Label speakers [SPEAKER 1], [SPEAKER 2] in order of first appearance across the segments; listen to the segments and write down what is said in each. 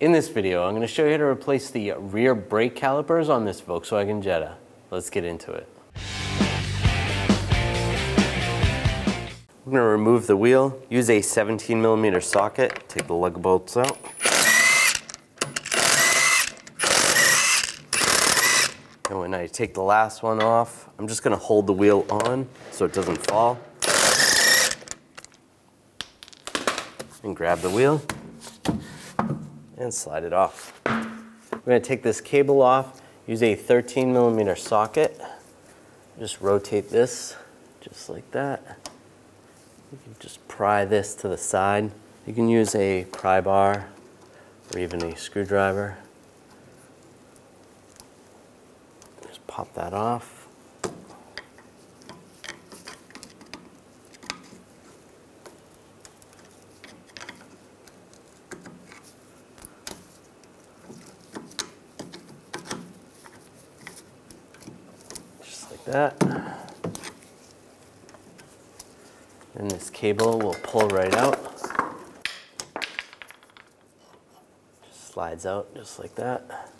[SPEAKER 1] In this video, I'm going to show you how to replace the rear brake calipers on this Volkswagen Jetta. Let's get into it. I'm going to remove the wheel, use a 17 millimeter socket, take the lug bolts out. And when I take the last one off, I'm just going to hold the wheel on so it doesn't fall. And grab the wheel and slide it off. We're to take this cable off, use a 13 millimeter socket, just rotate this just like that. You can just pry this to the side. You can use a pry bar or even a screwdriver. Just pop that off. That. And this cable will pull right out. Just slides out just like that.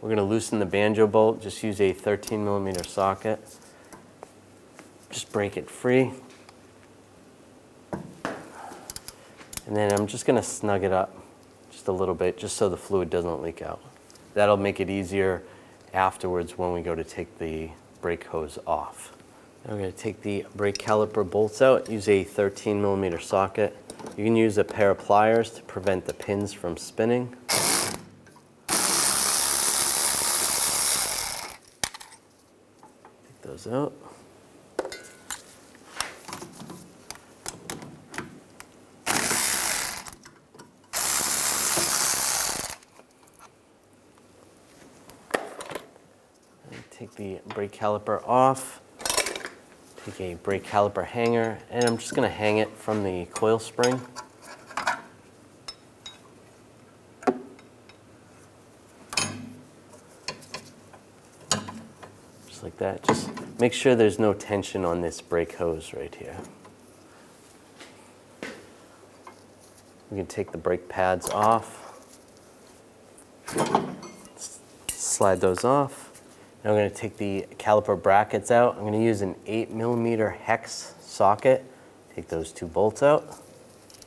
[SPEAKER 1] We're going to loosen the banjo bolt. Just use a 13 millimeter socket. Just break it free. And then I'm just going to snug it up just a little bit just so the fluid doesn't leak out. That'll make it easier afterwards when we go to take the brake hose off. Now we're going to take the brake caliper bolts out, use a 13 millimeter socket. You can use a pair of pliers to prevent the pins from spinning. Take those out. Take the brake caliper off, take a brake caliper hanger, and I'm just going to hang it from the coil spring. Just like that. Just make sure there's no tension on this brake hose right here. We can take the brake pads off, slide those off. Now I'm going to take the caliper brackets out. I'm going to use an 8 millimeter hex socket. Take those two bolts out.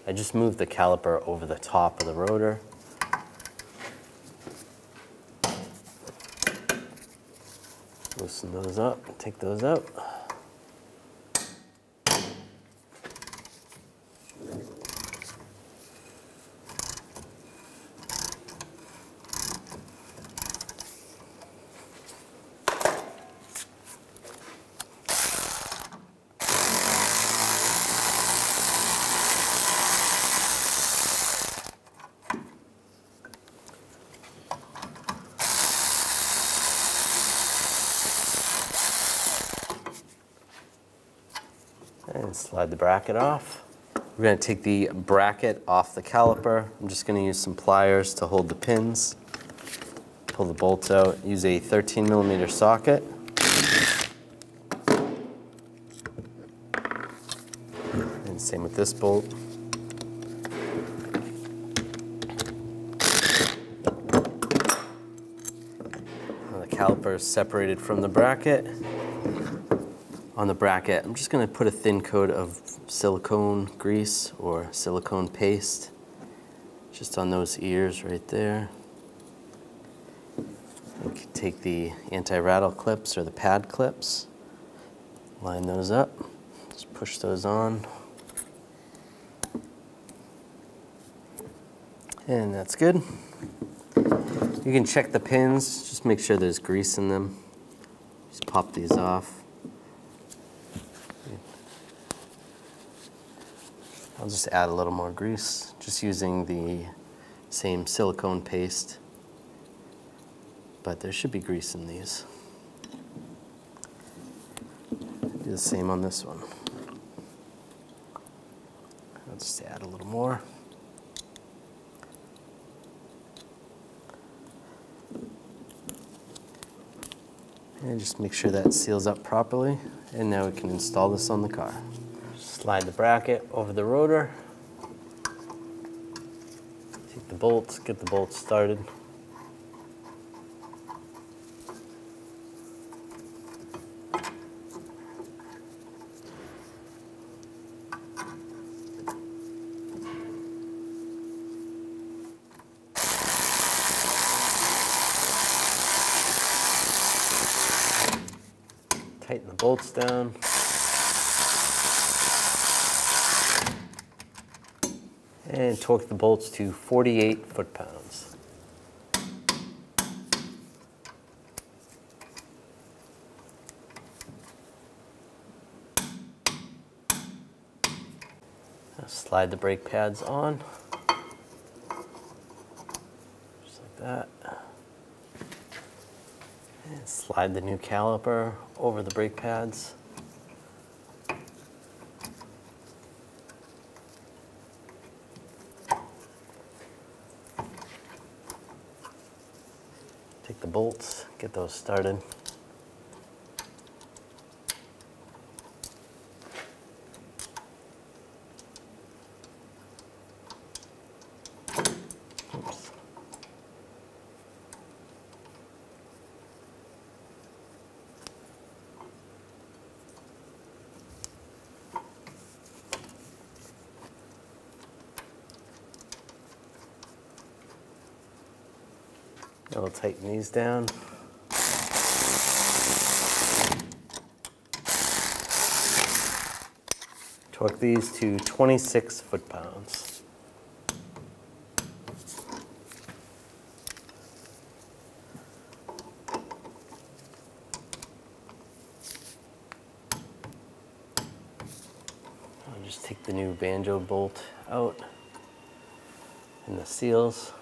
[SPEAKER 1] I just moved the caliper over the top of the rotor. Loosen those up, take those out. And slide the bracket off. We're going to take the bracket off the caliper. I'm just going to use some pliers to hold the pins. Pull the bolts out. Use a 13 millimeter socket. And same with this bolt. the caliper is separated from the bracket on the bracket, I'm just going to put a thin coat of silicone grease or silicone paste just on those ears right there. We take the anti-rattle clips or the pad clips, line those up, just push those on. And that's good. You can check the pins, just make sure there's grease in them. Just pop these off. Just add a little more grease, just using the same silicone paste, but there should be grease in these. Do the same on this one. I'll just add a little more. And just make sure that seals up properly. And now we can install this on the car. Slide the bracket over the rotor. Take the bolts, get the bolts started. Tighten the bolts down. And torque the bolts to 48 foot-pounds. Slide the brake pads on. Just like that. And slide the new caliper over the brake pads. Bolts, get those started. We'll tighten these down. Torque these to 26 foot-pounds. I'll just take the new banjo bolt out and the seals.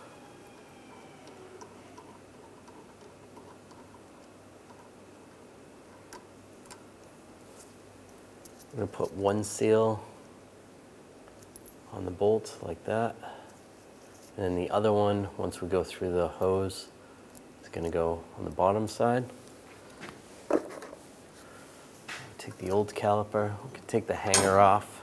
[SPEAKER 1] I'm going to put one seal on the bolt like that. And then the other one, once we go through the hose, is going to go on the bottom side. Take the old caliper, we can take the hanger off.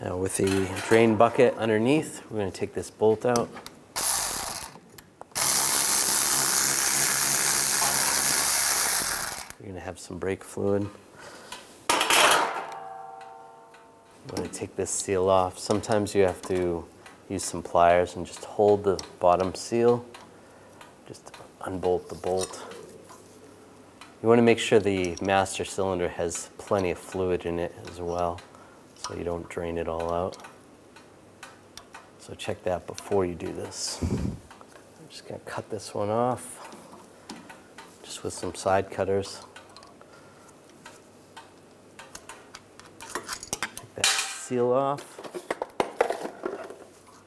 [SPEAKER 1] Now with the drain bucket underneath, we're going to take this bolt out. You're going to have some brake fluid. I'm going to take this seal off. Sometimes you have to use some pliers and just hold the bottom seal. Just unbolt the bolt. You want to make sure the master cylinder has plenty of fluid in it as well so you don't drain it all out. So check that before you do this. I'm just to cut this one off just with some side cutters. Take that seal off.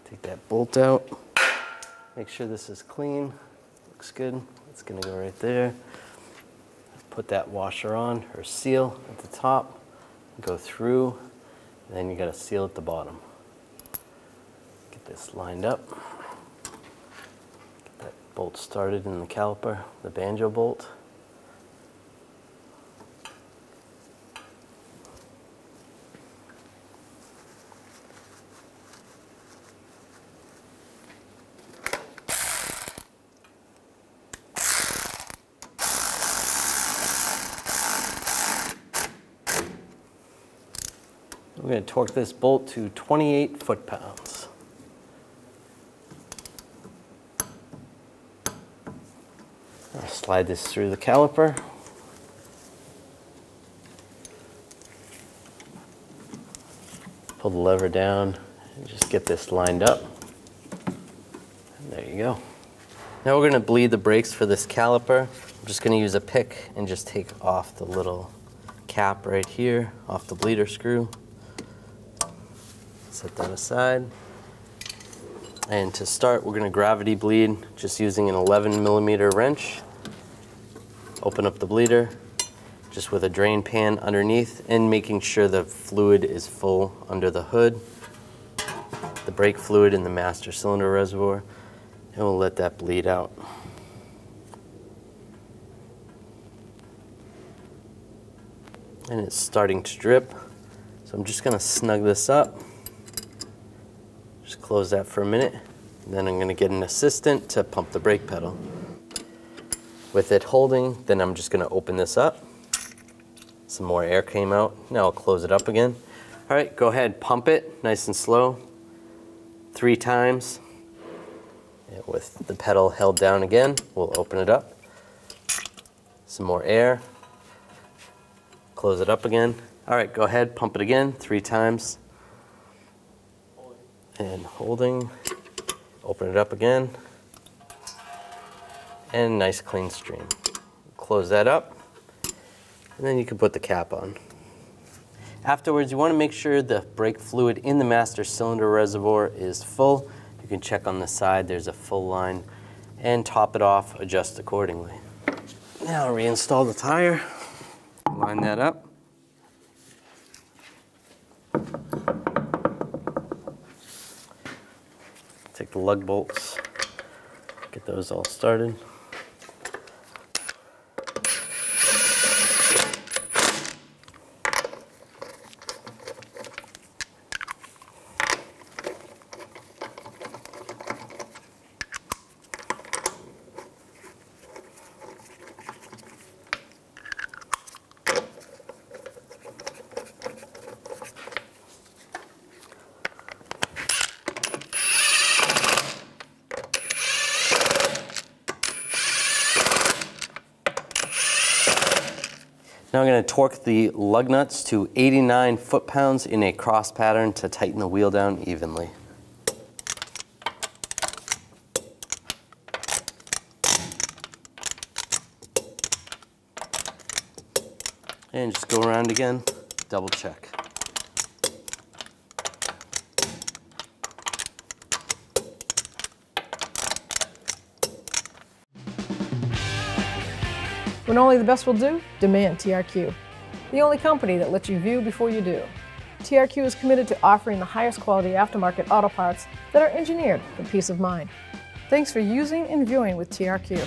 [SPEAKER 1] Take that bolt out. Make sure this is clean. Looks good. It's to go right there. Put that washer on or seal at the top. Go through and then you got to seal at the bottom. Get this lined up. Get that bolt started in the caliper, the banjo bolt. We're going to torque this bolt to 28 foot-pounds. Slide this through the caliper. Pull the lever down and just get this lined up. And there you go. Now we're going to bleed the brakes for this caliper. I'm just going to use a pick and just take off the little cap right here off the bleeder screw. Set that aside. And to start, we're going to gravity bleed just using an 11 millimeter wrench. Open up the bleeder just with a drain pan underneath and making sure the fluid is full under the hood, the brake fluid in the master cylinder reservoir, and we'll let that bleed out. and it's starting to drip. So I'm just gonna snug this up. Close that for a minute. Then I'm gonna get an assistant to pump the brake pedal. With it holding, then I'm just gonna open this up. Some more air came out. Now I'll close it up again. All right, go ahead, pump it nice and slow. Three times. And with the pedal held down again, we'll open it up. Some more air. Close it up again. All right, go ahead, pump it again, three times. And holding, open it up again. And nice clean stream. Close that up, and then you can put the cap on. Afterwards, you want to make sure the brake fluid in the master cylinder reservoir is full. You can check on the side, there's a full line, and top it off, adjust accordingly. Now reinstall the tire, line that up. The lug bolts, get those all started. Now I'm going to torque the lug nuts to 89 foot-pounds in a cross pattern to tighten the wheel down evenly. And just go around again, double check.
[SPEAKER 2] When only the best will do, demand TRQ. The only company that lets you view before you do. TRQ is committed to offering the highest quality aftermarket auto parts that are engineered for peace of mind. Thanks for using and viewing with TRQ.